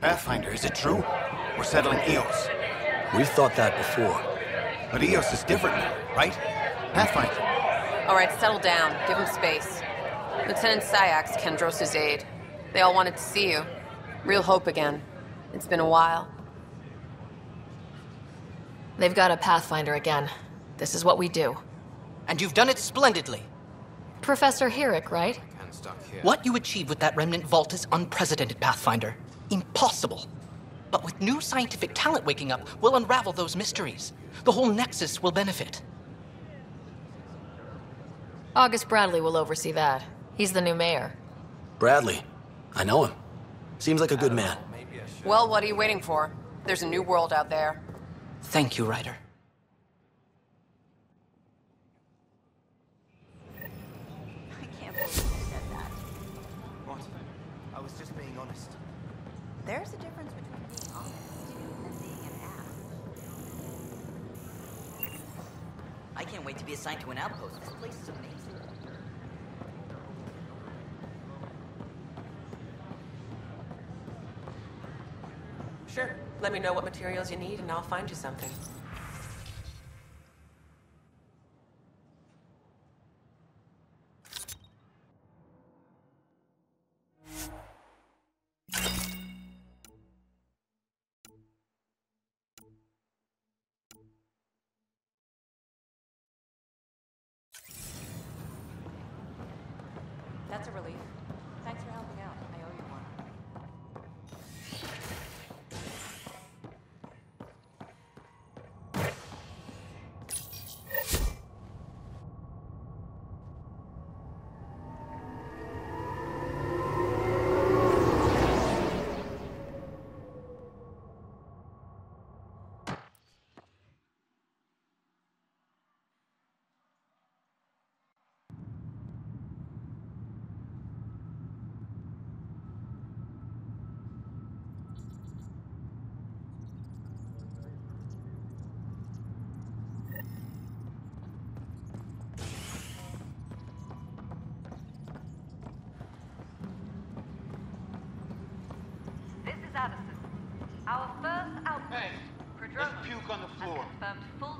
Pathfinder, is it true? We're settling Eos. We've thought that before. But Eos is different now, right? Pathfinder. All right, settle down. Give him space. Lieutenant Syax, Kandros' aide. They all wanted to see you. Real hope again. It's been a while. They've got a Pathfinder again. This is what we do. And you've done it splendidly. Professor Herrick, right? What you achieved with that remnant vault is unprecedented, Pathfinder. Impossible. But with new scientific talent waking up, we'll unravel those mysteries. The whole Nexus will benefit. August Bradley will oversee that. He's the new mayor. Bradley. I know him. Seems like a good man. Well, what are you waiting for? There's a new world out there. Thank you, Ryder. There's a difference between being honest and being an ass. I can't wait to be assigned to an outpost. This place is amazing. Sure. Let me know what materials you need and I'll find you something. That's a relief. Thanks for helping out. I owe you one. This is Addison. Our first outpost, Hey, Prodromos, let's puke on the has floor. confirmed full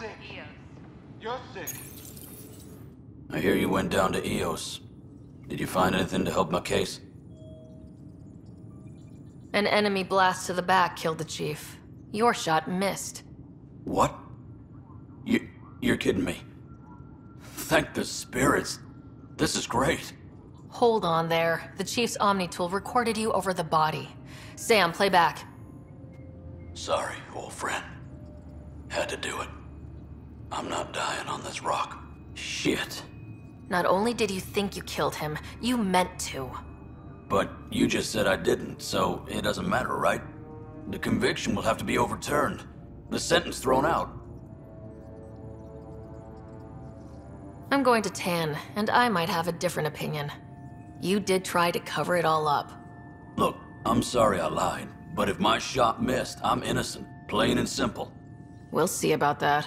sick. You're sick. I hear you went down to Eos. Did you find anything to help my case? An enemy blast to the back killed the chief. Your shot missed. What? You, you're kidding me. Thank the spirits. This is great. Hold on there. The chief's Omni tool recorded you over the body. Sam, play back. Sorry, old friend. Had to do it. I'm not dying on this rock. Shit. Not only did you think you killed him, you meant to. But you just said I didn't, so it doesn't matter, right? The conviction will have to be overturned. The sentence thrown out. I'm going to Tann, and I might have a different opinion. You did try to cover it all up. Look, I'm sorry I lied, but if my shot missed, I'm innocent. Plain and simple. We'll see about that.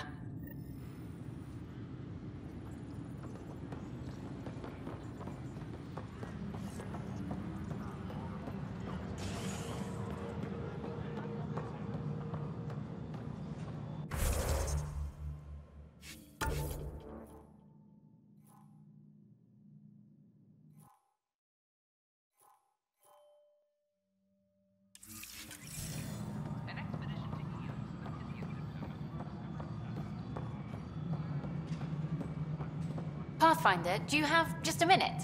Pathfinder, do you have just a minute?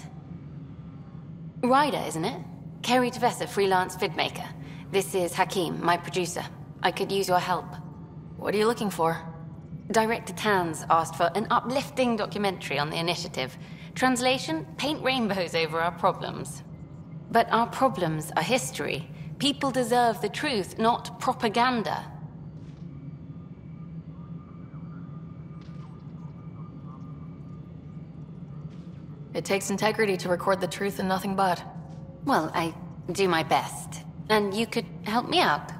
Ryder, isn't it? Keri T'Vessa, freelance vidmaker. This is Hakim, my producer. I could use your help. What are you looking for? Director Tans asked for an uplifting documentary on the initiative. Translation paint rainbows over our problems. But our problems are history. People deserve the truth, not propaganda. It takes integrity to record the truth and nothing but. Well, I do my best. And you could help me out.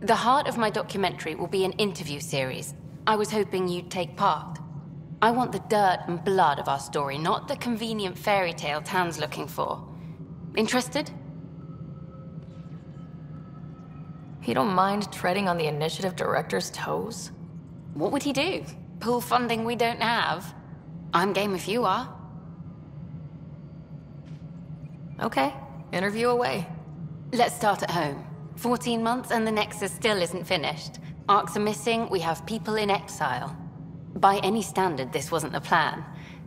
The heart of my documentary will be an interview series. I was hoping you'd take part. I want the dirt and blood of our story, not the convenient fairy tale Tann's looking for. Interested? You don't mind treading on the initiative director's toes? What would he do? Pull funding we don't have? I'm game if you are. Okay, interview away. Let's start at home. 14 months and the Nexus still isn't finished. Arcs are missing, we have people in exile. By any standard, this wasn't the plan.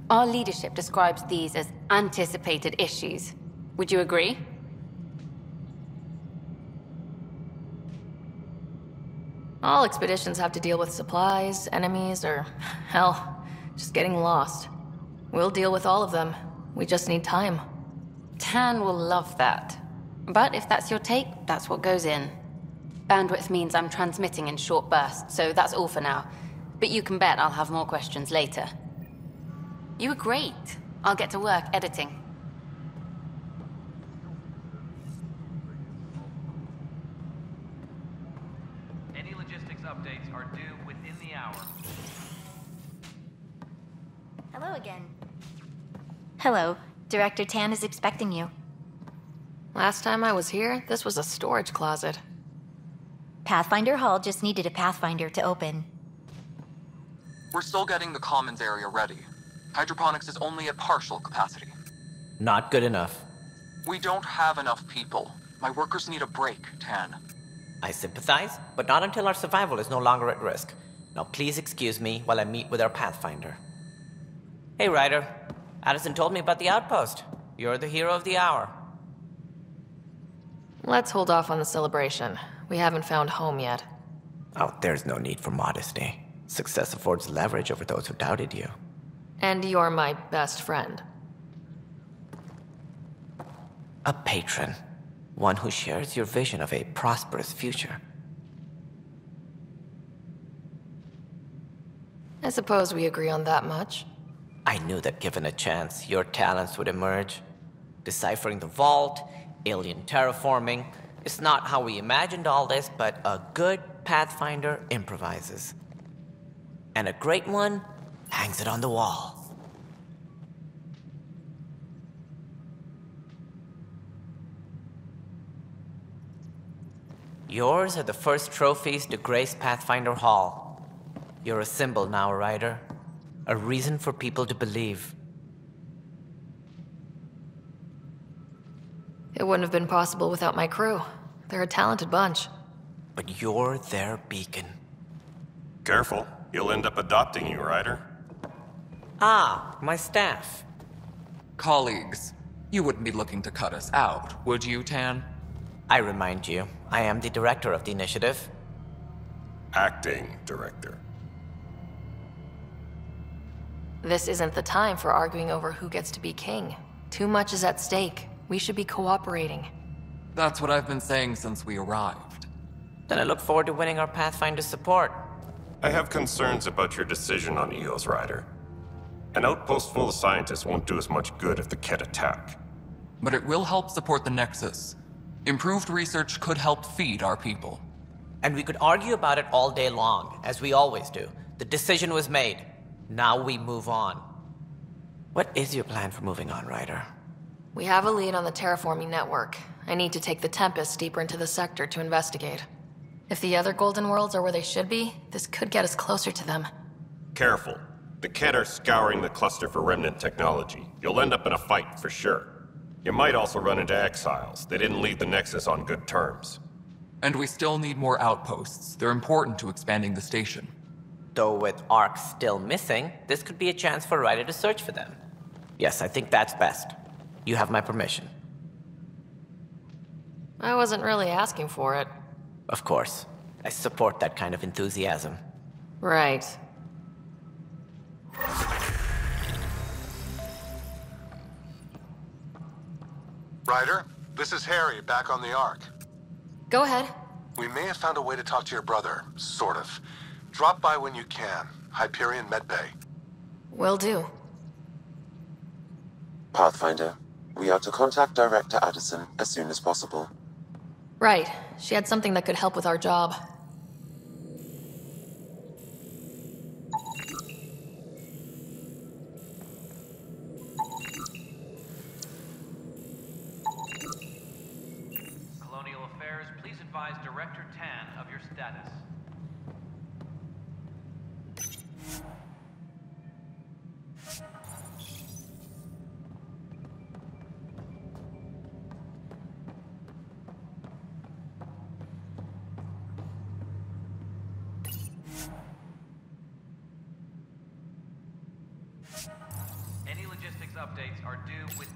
Our leadership describes these as anticipated issues. Would you agree? All expeditions have to deal with supplies, enemies, or, hell, just getting lost. We'll deal with all of them. We just need time. Tann will love that. But if that's your take, that's what goes in. Bandwidth means I'm transmitting in short bursts, so that's all for now. But you can bet I'll have more questions later. You were great. I'll get to work editing. Any logistics updates are due within the hour. Hello again. Hello. Director Tann is expecting you. Last time I was here, this was a storage closet. Pathfinder Hall just needed a Pathfinder to open. We're still getting the commons area ready. Hydroponics is only at partial capacity. Not good enough. We don't have enough people. My workers need a break, Tann. I sympathize, but not until our survival is no longer at risk. Now please excuse me while I meet with our Pathfinder. Hey, Ryder. Addison told me about the outpost. You're the hero of the hour. Let's hold off on the celebration. We haven't found home yet. Oh, there's no need for modesty. Success affords leverage over those who doubted you. And you're my best friend. A patron. One who shares your vision of a prosperous future. I suppose we agree on that much. I knew that given a chance, your talents would emerge. Deciphering the vault, alien terraforming. It's not how we imagined all this, but a good Pathfinder improvises. And a great one hangs it on the wall. Yours are the first trophies to grace Pathfinder Hall. You're a symbol now, Ryder. A reason for people to believe. It wouldn't have been possible without my crew. They're a talented bunch. But you're their beacon. Careful. You'll end up adopting you, Ryder. Ah, my staff. Colleagues, you wouldn't be looking to cut us out, would you, Tann? I remind you, I am the director of the initiative. Acting director. This isn't the time for arguing over who gets to be king. Too much is at stake. We should be cooperating. That's what I've been saying since we arrived. Then I look forward to winning our Pathfinder support. I have concerns about your decision on Eos, Ryder. An outpost full of scientists won't do us much good if the Kett attack. But it will help support the Nexus. Improved research could help feed our people. And we could argue about it all day long, as we always do. The decision was made. Now we move on. What is your plan for moving on, Ryder? We have a lead on the terraforming network. I need to take the Tempest deeper into the sector to investigate. If the other Golden Worlds are where they should be, this could get us closer to them. Careful. The Kett are scouring the cluster for remnant technology. You'll end up in a fight for sure. You might also run into exiles. They didn't leave the Nexus on good terms. And we still need more outposts. They're important to expanding the station. Though with Arcs still missing, this could be a chance for Ryder to search for them. Yes, I think that's best. You have my permission. I wasn't really asking for it. Of course. I support that kind of enthusiasm. Right. Ryder, this is Harry, back on the Ark. Go ahead. We may have found a way to talk to your brother, sort of. Drop by when you can. Hyperion Medbay. Will do. Pathfinder, we are to contact Director Addison as soon as possible. Right. She had something that could help with our job. Updates are due with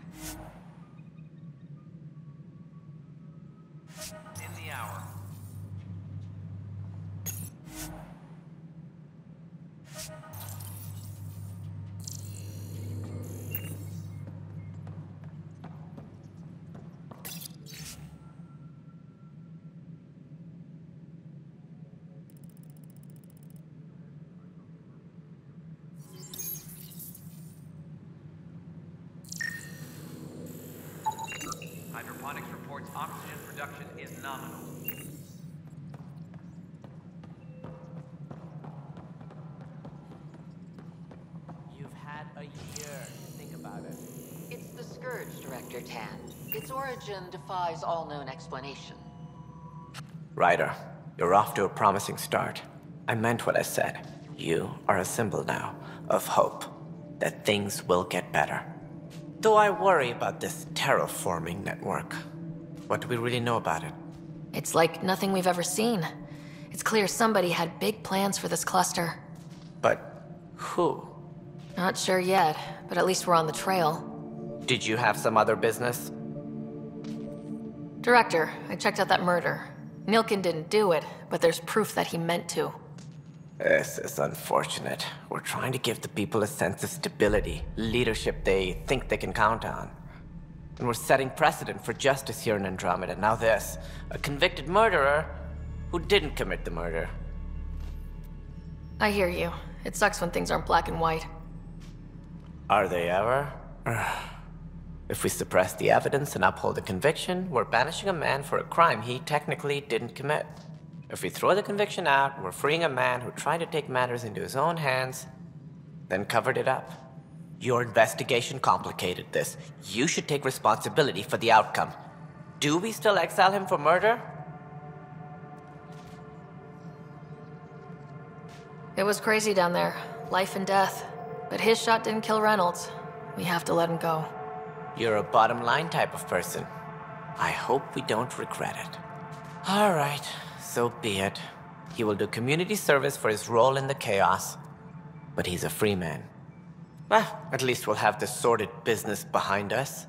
Hydroponics oxygen production is nominal. You've had a year to think about it. It's the Scourge, Director Tann. Its origin defies all known explanation. Ryder, you're off to a promising start. I meant what I said. You are a symbol now of hope that things will get better. Though I worry about this terraforming network. What do we really know about it? It's like nothing we've ever seen. It's clear somebody had big plans for this cluster. But who? Not sure yet, but at least we're on the trail. Did you have some other business? Director, I checked out that murder. Nilken didn't do it, but there's proof that he meant to. This is unfortunate. We're trying to give the people a sense of stability, leadership they think they can count on. And we're setting precedent for justice here in Andromeda. Now this, a convicted murderer who didn't commit the murder. I hear you. It sucks when things aren't black and white. Are they ever? If we suppress the evidence and uphold the conviction, we're banishing a man for a crime he technically didn't commit. If we throw the conviction out, we're freeing a man who tried to take matters into his own hands, then covered it up. Your investigation complicated this. You should take responsibility for the outcome. Do we still exile him for murder? It was crazy down there. Life and death. But his shot didn't kill Reynolds. We have to let him go. You're a bottom line type of person. I hope we don't regret it. All right, so be it. He will do community service for his role in the chaos. But he's a free man. Well, at least we'll have the sordid business behind us.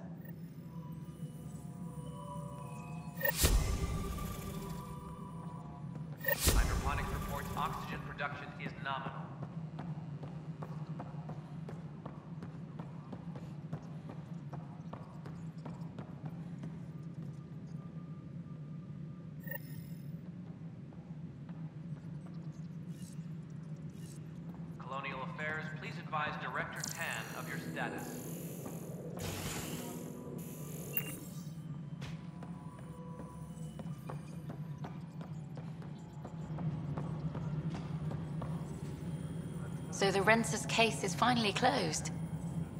So the Rensus case is finally closed.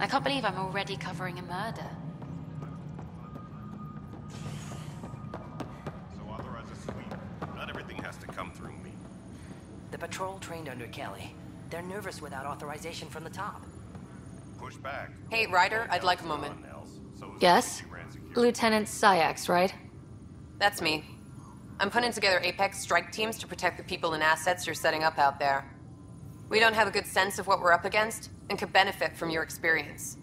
I can't believe I'm already covering a murder. So authorize a sweep. Not everything has to come through me. The patrol trained under Kelly. They're nervous without authorization from the top. Push back. Hey, Ryder, I'd like a moment. Yes? Lieutenant Syax, right? That's me. I'm putting together Apex strike teams to protect the people and assets you're setting up out there. We don't have a good sense of what we're up against and could benefit from your experience.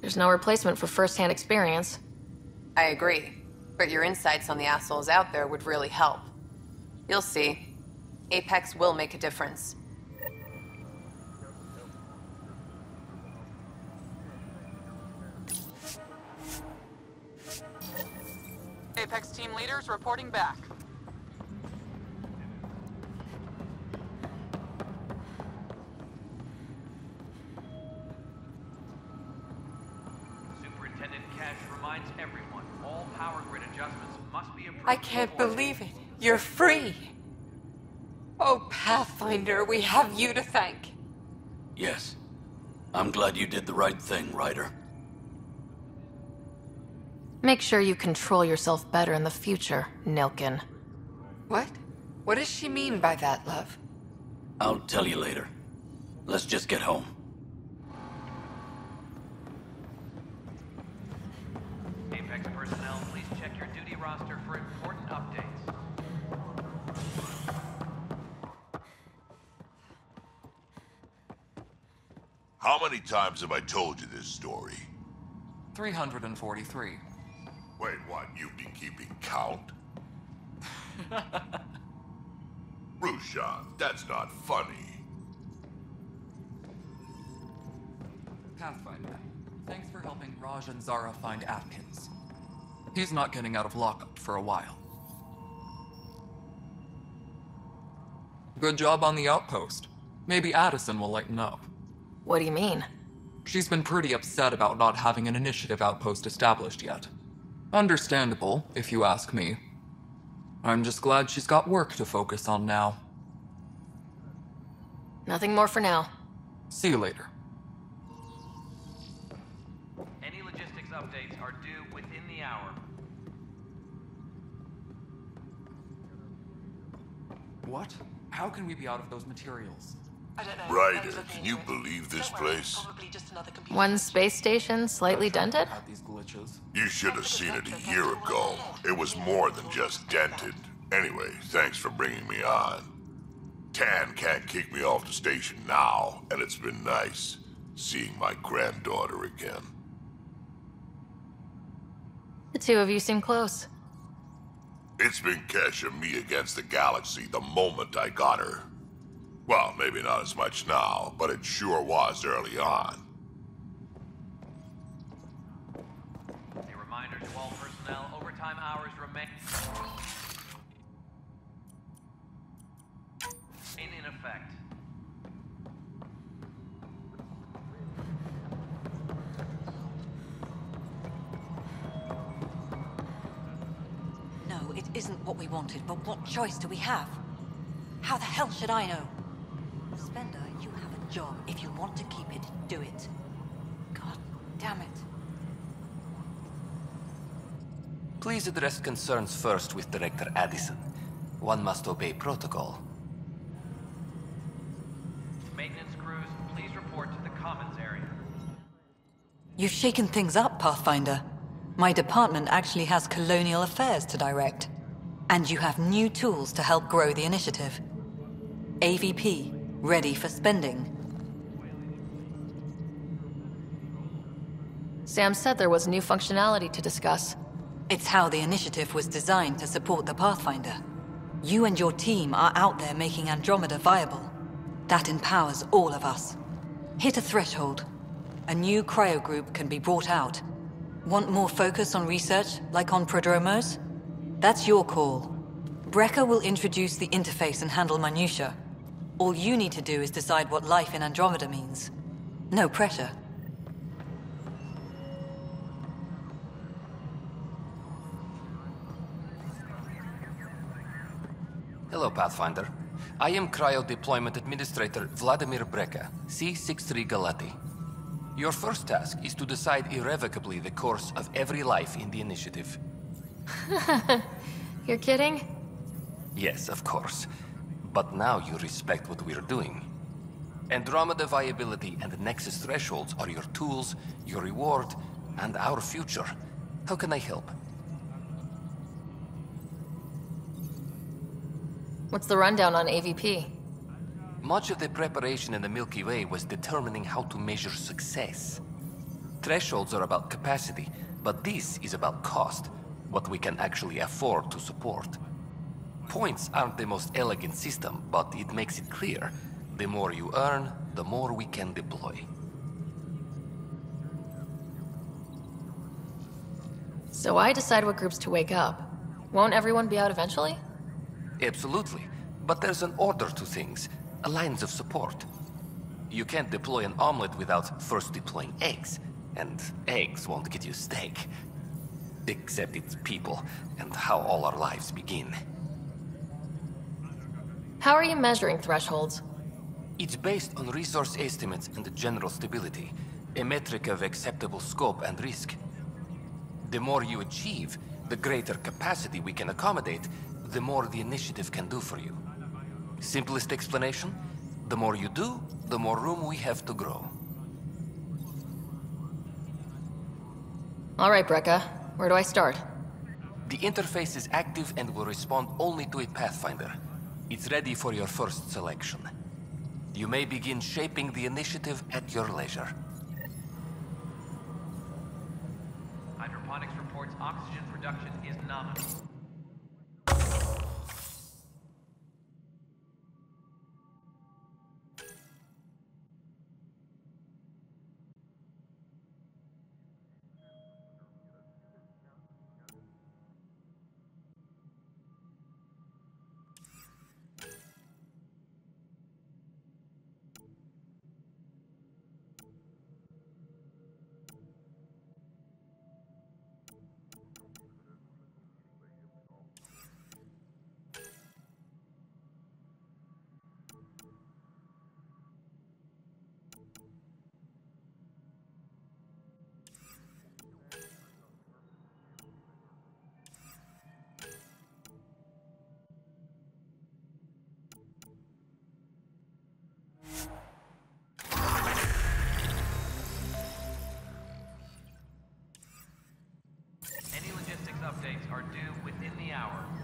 There's no replacement for first-hand experience. I agree, but your insights on the assholes out there would really help. You'll see. Apex will make a difference. Team reporting back. Superintendent Kesh reminds everyone all power grid adjustments must be approved. I can't believe it. You're free. Oh, Pathfinder, we have you to thank. Yes. I'm glad you did the right thing, Ryder. Make sure you control yourself better in the future, Nilken. What? What does she mean by that, love? I'll tell you later. Let's just get home. Apex personnel, please check your duty roster for important updates. How many times have I told you this story? 343. Wait, what? You've been keeping count? Rushan, that's not funny. Pathfinder, thanks for helping Raj and Zara find Atkins. He's not getting out of lockup for a while. Good job on the outpost. Maybe Addison will lighten up. What do you mean? She's been pretty upset about not having an initiative outpost established yet. Understandable, if you ask me. I'm just glad she's got work to focus on now. Nothing more for now. See you later. Any logistics updates are due within the hour. What? How can we be out of those materials? Ryder, can you believe this place? One space station slightly dented? You should have seen it a year ago. It was more than just dented. Anyway, thanks for bringing me on. Tann can't kick me off the station now, and it's been nice seeing my granddaughter again. The two of you seem close. It's been Kesh and me against the galaxy the moment I got her. Well, maybe not as much now, but it sure was early on. A reminder to all personnel, overtime hours remain in effect. No, it isn't what we wanted, but what choice do we have? How the hell should I know? Spender, you have a job. If you want to keep it, do it. God damn it. Please address concerns first with Director Addison. One must obey protocol. Maintenance crews, please report to the commons area. You've shaken things up, Pathfinder. My department actually has colonial affairs to direct. And you have new tools to help grow the initiative. AVP, ready for spending. Sam said there was new functionality to discuss. It's how the initiative was designed to support the Pathfinder. You and your team are out there making Andromeda viable. That empowers all of us. Hit a threshold. A new cryo group can be brought out. Want more focus on research, like on Prodromos? That's your call. Brecker will introduce the interface and handle minutia. All you need to do is decide what life in Andromeda means. No pressure. Hello, Pathfinder. I am Cryo Deployment Administrator Vladimir Breka, C-63 Galati. Your first task is to decide irrevocably the course of every life in the initiative. You're kidding? Yes, of course. But now you respect what we're doing. Andromeda viability and the Nexus thresholds are your tools, your reward, and our future. How can I help? What's the rundown on AVP? Much of the preparation in the Milky Way was determining how to measure success. Thresholds are about capacity, but this is about cost, what we can actually afford to support. Points aren't the most elegant system, but it makes it clear. The more you earn, the more we can deploy. So I decide what groups to wake up. Won't everyone be out eventually? Absolutely. But there's an order to things, a lines of support. You can't deploy an omelet without first deploying eggs, and eggs won't get you steak. Except it's people, and how all our lives begin. How are you measuring thresholds? It's based on resource estimates and the general stability, a metric of acceptable scope and risk. The more you achieve, the greater capacity we can accommodate, the more the initiative can do for you. Simplest explanation? The more you do, the more room we have to grow. All right, Brekka. Where do I start? The interface is active and will respond only to a Pathfinder. It's ready for your first selection. You may begin shaping the initiative at your leisure. Hydroponics reports oxygen production is nominal. Are due within the hour.